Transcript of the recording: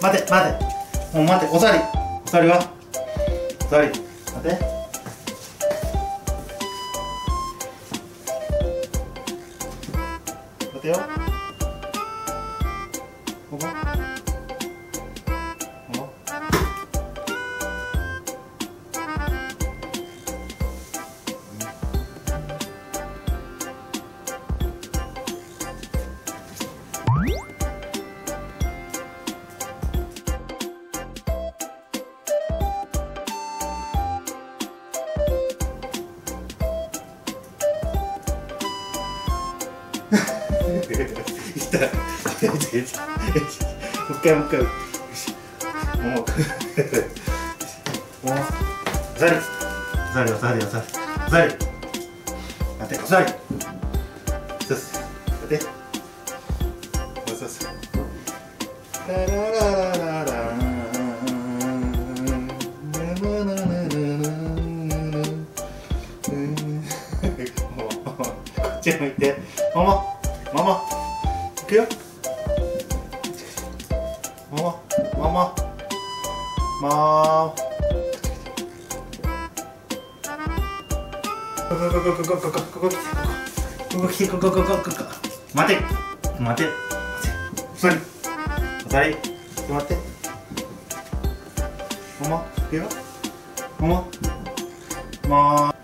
待て待て。もう待てお座り。お座りは？お座り。待て。待てよ。ここ。いた。もう一回もう一回。もう。もう。ザリ。ザリよザリよザリ。ザリ。待て、ザリ。そうす。待て。そうす。ララララララ。Thank you. ち向いて。ママ。ママ。いくよ。ママ。ママ。マー。動きここここここ待て待て座り座り座てママいくよママまあ